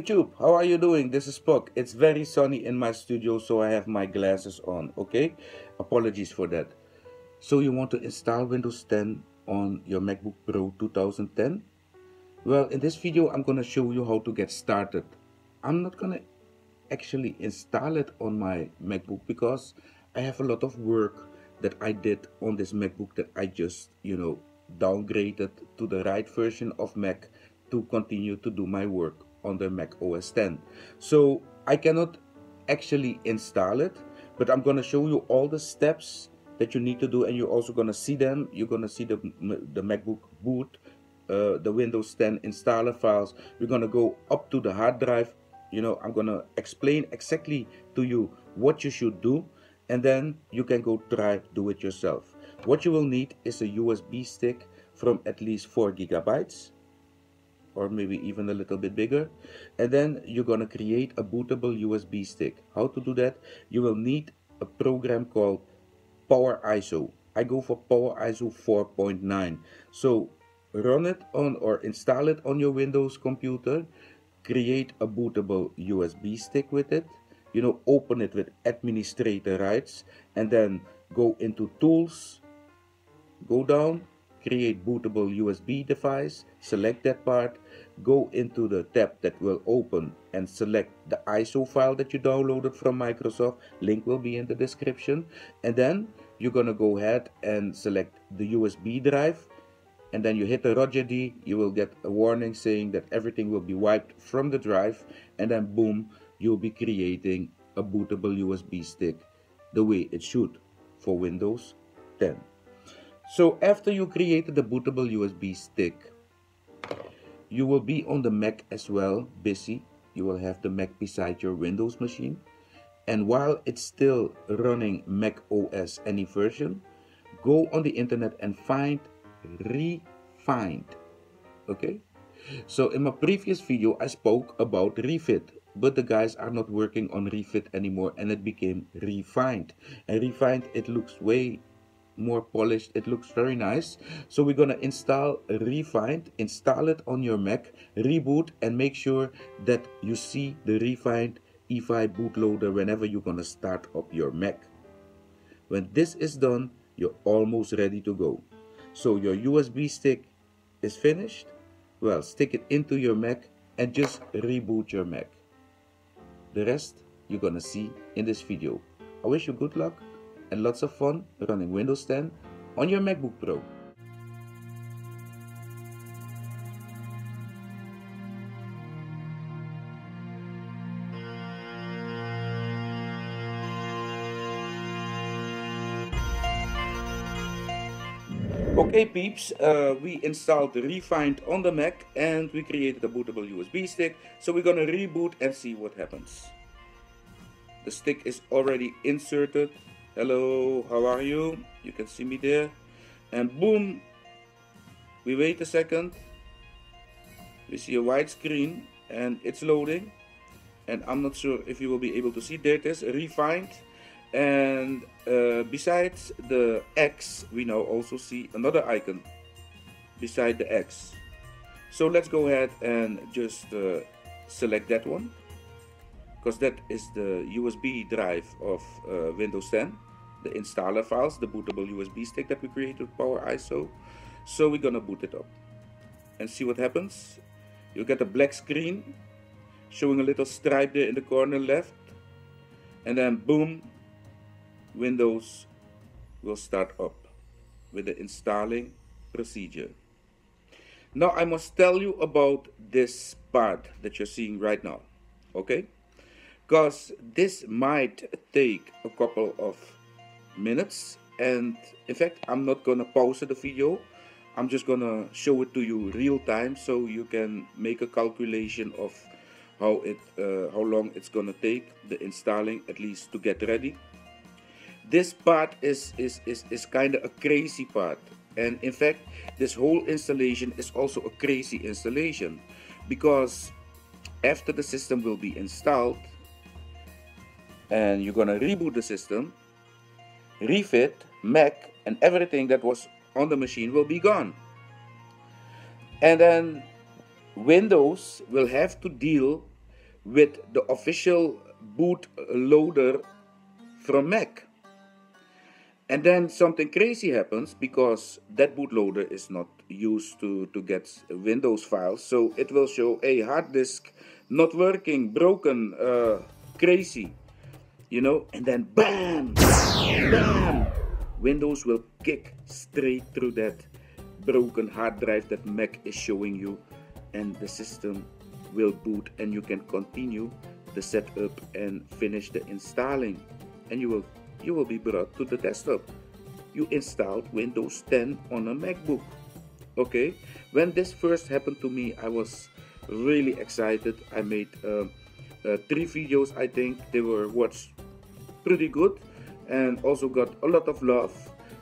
YouTube, how are you doing? This is Puck. It's very sunny in my studio, so I have my glasses on, okay? Apologies for that. So you want to install Windows 10 on your MacBook Pro 2010? Well, in this video, I'm gonna show you how to get started. I'm not gonna actually install it on my MacBook because I have a lot of work that I did on this MacBook that I just, you know, downgraded to the right version of Mac to continue to do my work on the Mac OS 10. So I cannot actually install it, but I'm gonna show you all the steps that you need to do and you're also gonna see them. You're gonna see the, the MacBook boot, uh, the Windows 10 installer files. We're gonna go up to the hard drive. You know, I'm gonna explain exactly to you what you should do and then you can go try do it yourself. What you will need is a USB stick from at least 4 gigabytes or maybe even a little bit bigger. And then you're gonna create a bootable USB stick. How to do that? You will need a program called Power ISO I go for Power ISO 4.9 so run it on or install it on your Windows computer. Create a bootable USB stick with it. You know open it with administrator rights. And then go into tools. Go down create bootable USB device, select that part, go into the tab that will open and select the ISO file that you downloaded from Microsoft, link will be in the description, and then you're gonna go ahead and select the USB drive, and then you hit the Roger D, you will get a warning saying that everything will be wiped from the drive, and then boom, you'll be creating a bootable USB stick the way it should for Windows 10. So after you created the bootable USB stick, you will be on the Mac as well, busy. You will have the Mac beside your Windows machine. And while it's still running Mac OS any version, go on the internet and find Refind. Okay? So in my previous video, I spoke about Refit, but the guys are not working on Refit anymore and it became Refind. And Refind, it looks way more polished. It looks very nice. So we're gonna install refind install it on your mac reboot and make sure that you see the refind EFI bootloader whenever you're gonna start up your mac. When this is done you're almost ready to go. So your USB stick is finished. Well stick it into your mac and just reboot your mac. The rest you're gonna see in this video. I wish you good luck and lots of fun running Windows 10 on your MacBook Pro. Okay peeps, uh, we installed Refind on the Mac and we created a bootable USB stick. So we're gonna reboot and see what happens. The stick is already inserted hello how are you? You can see me there. And boom we wait a second. We see a white screen and it's loading. And I'm not sure if you will be able to see there it is Refind and uh, besides the X we now also see another icon beside the X. So let's go ahead and just uh, select that one because that is the USB drive of uh, Windows 10 the installer files the bootable USB stick that we created with Power ISO so we're gonna boot it up and see what happens. You'll get a black screen showing a little stripe there in the corner left. And then boom Windows will start up with the installing procedure. Now I must tell you about this part that you're seeing right now okay because this might take a couple of minutes and in fact I'm not gonna pause the video. I'm just gonna show it to you real time so you can make a calculation of how it uh, how long it's gonna take the installing at least to get ready. This part is is is, is kind of a crazy part. And in fact this whole installation is also a crazy installation. Because after the system will be installed and you're gonna reboot the system, refit, Mac, and everything that was on the machine will be gone. And then Windows will have to deal with the official bootloader from Mac. And then something crazy happens because that bootloader is not used to, to get Windows files. So it will show a hard disk not working, broken, uh, crazy, you know, and then bam, bam, Windows will kick straight through that broken hard drive that Mac is showing you, and the system will boot, and you can continue the setup and finish the installing, and you will you will be brought to the desktop. You installed Windows 10 on a MacBook. Okay, when this first happened to me, I was really excited. I made uh, uh, three videos, I think they were watched pretty good and also got a lot of love.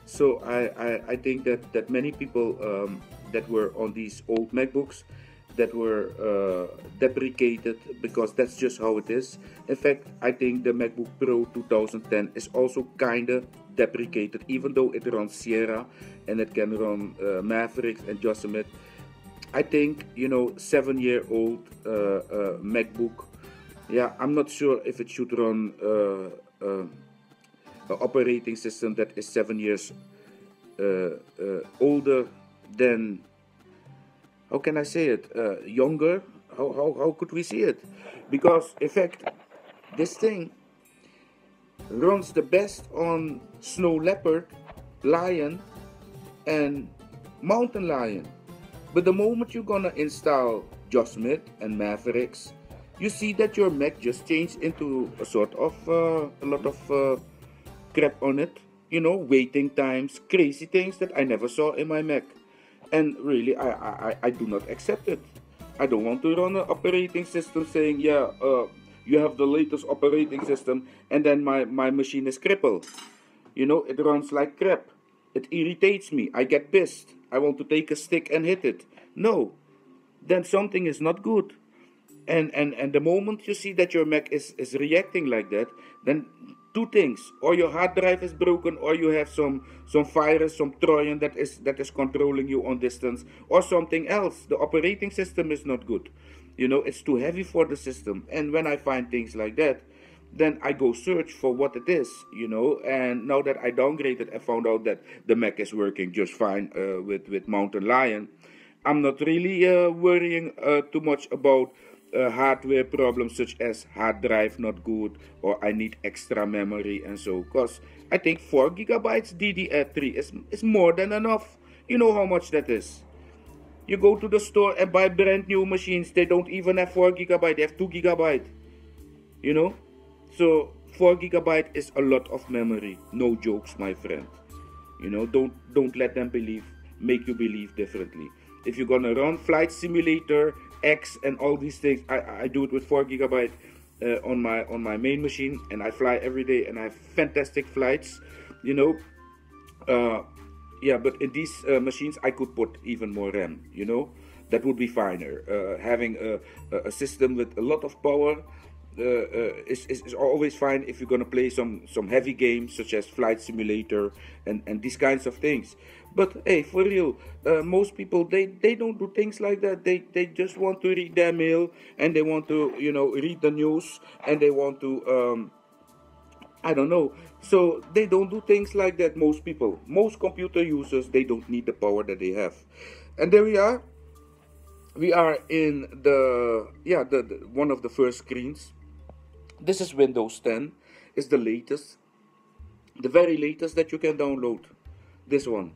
So I, I, I think that, that many people um, that were on these old MacBooks that were uh, deprecated because that's just how it is. In fact, I think the MacBook Pro 2010 is also kinda deprecated, even though it runs Sierra and it can run uh, Mavericks and Yosemite. I think you know seven-year-old uh, uh, MacBook. Yeah, I'm not sure if it should run uh, uh, operating system that is seven years older than how can I say it, uh, younger. How, how, how could we see it? Because, in fact, this thing runs the best on snow leopard, lion, and mountain lion. But the moment you're gonna install Yosemite and Mavericks, you see that your Mac just changed into a sort of uh, a lot of uh, crap on it. You know, waiting times, crazy things that I never saw in my Mac and really I, I, I do not accept it. I don't want to run an operating system saying, yeah, uh, you have the latest operating system, and then my, my machine is crippled. You know, it runs like crap. It irritates me. I get pissed. I want to take a stick and hit it. No, then something is not good. And, and, and the moment you see that your Mac is, is reacting like that, then two things. Or your hard drive is broken or you have some some virus some trojan that is that is controlling you on distance or something else. The operating system is not good. You know it's too heavy for the system. And when i find things like that then i go search for what it is you know. And now that i downgraded i found out that the mac is working just fine uh, with with mountain lion. I'm not really uh, worrying uh, too much about uh, hardware problems such as hard drive not good or I need extra memory and so because I think 4 gigabytes DDR3 is, is more than enough. You know how much that is. You go to the store and buy brand new machines, they don't even have 4 gigabyte, they have 2 gigabyte. You know? So 4 gigabyte is a lot of memory. No jokes, my friend. You know, don't don't let them believe, make you believe differently. If you're gonna run flight simulator X and all these things. I, I do it with 4 gigabyte uh, on my on my main machine and I fly every day and I have fantastic flights, you know. Uh, yeah, but in these uh, machines I could put even more RAM, you know. That would be finer. Uh, having a, a system with a lot of power uh, uh, is, is, is, always fine if you're gonna play some some heavy games such as flight simulator and and these kinds of things but hey for real uh, most people they they don't do things like that. They they just want to read their mail and they want to you know read the news and they want to um, i don't know. So they don't do things like that most people. Most computer users they don't need the power that they have. And there we are. We are in the yeah the, the one of the first screens. This is Windows 10. It's the latest, the very latest that you can download. This one.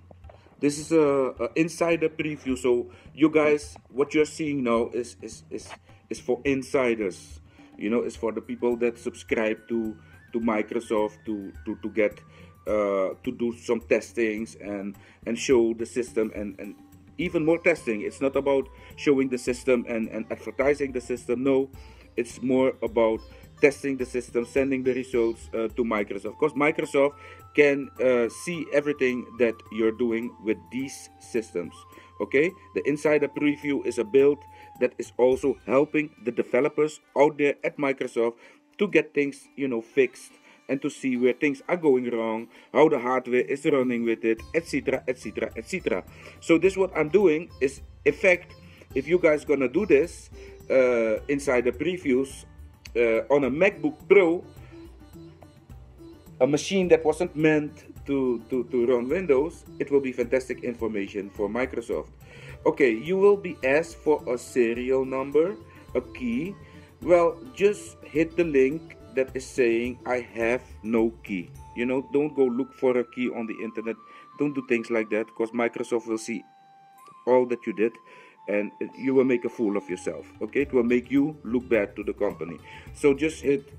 This is a, a insider preview. So you guys, what you're seeing now is is is is for insiders. You know, it's for the people that subscribe to to Microsoft to to to get uh, to do some testings and and show the system and and even more testing. It's not about showing the system and and advertising the system. No, it's more about testing the system, sending the results uh, to Microsoft. Because Microsoft can uh, see everything that you're doing with these systems. Okay, the insider preview is a build that is also helping the developers out there at Microsoft to get things, you know, fixed and to see where things are going wrong, how the hardware is running with it, etc., etc., etc. So this what I'm doing is, in fact, if you guys gonna do this uh, inside the previews, Uh, on a MacBook Pro, a machine that wasn't meant to, to, to run Windows, it will be fantastic information for Microsoft. Okay, you will be asked for a serial number, a key. Well, just hit the link that is saying I have no key. You know, don't go look for a key on the internet. Don't do things like that because Microsoft will see all that you did and you will make a fool of yourself. Okay, it will make you look bad to the company. So just hit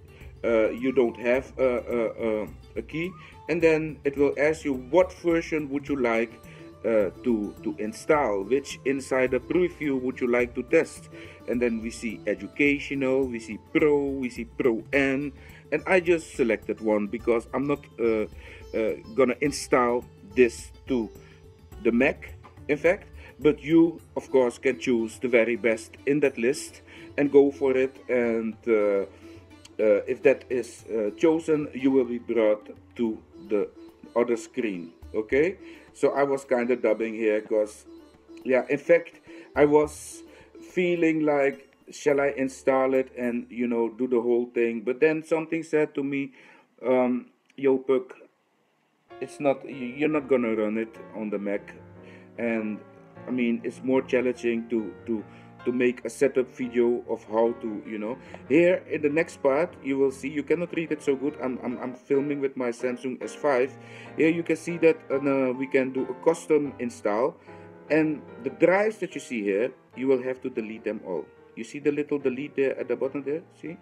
uh, you don't have a, a, a, key and then it will ask you what version would you like uh, to to install which insider preview would you like to test and then we see educational we see pro we see pro n and i just selected one because i'm not uh, uh gonna install this to the mac in fact but you of course can choose the very best in that list and go for it. And uh, uh, if that is uh, chosen you will be brought to the other screen. Okay? So I was kind of dubbing here because yeah in fact I was feeling like shall I install it and you know do the whole thing? But then something said to me um, yo Puck it's not you're not gonna run it on the Mac. And I mean it's more challenging to to to make a setup video of how to you know. Here in the next part you will see you cannot read it so good. I'm, I'm, I'm filming with my Samsung S5 here you can see that uh, we can do a custom install. And the drives that you see here you will have to delete them all. You see the little delete there at the bottom there? See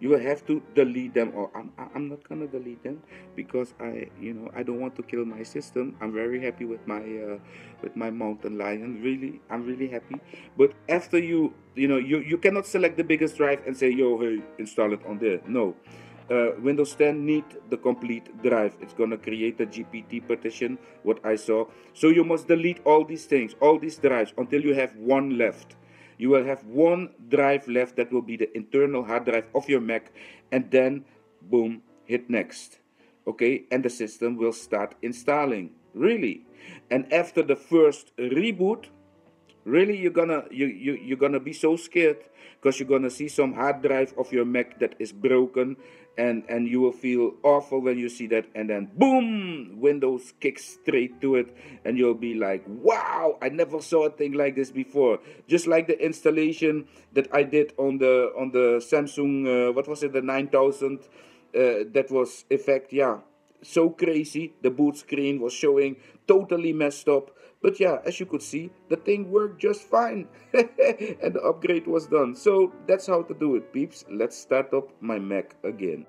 you will have to delete them or I'm, I'm not gonna delete them because I you know I don't want to kill my system. I'm very happy with my uh, with my mountain lion. Really I'm really happy. But after you you know you you cannot select the biggest drive and say yo hey install it on there. No. Uh, Windows 10 need the complete drive. It's gonna create a GPT partition, what I saw. So you must delete all these things, all these drives until you have one left you will have one drive left that will be the internal hard drive of your Mac and then boom hit next. Okay and the system will start installing. Really? And after the first reboot really you're gonna you, you you're gonna be so scared because you're gonna see some hard drive of your mac that is broken and and you will feel awful when you see that. And then boom windows kicks straight to it and you'll be like wow i never saw a thing like this before. Just like the installation that i did on the on the samsung uh, what was it the 9000 uh, that was effect yeah so crazy the boot screen was showing totally messed up but yeah, as you could see, the thing worked just fine. and the upgrade was done. So that's how to do it, peeps. Let's start up my Mac again.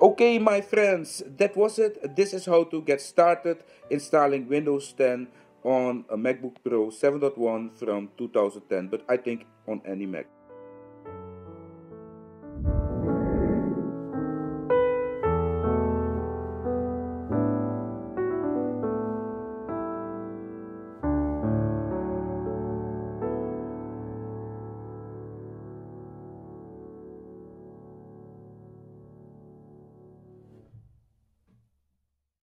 Okay, my friends, that was it. This is how to get started installing Windows 10 on a MacBook Pro 7.1 from 2010, but I think on any Mac.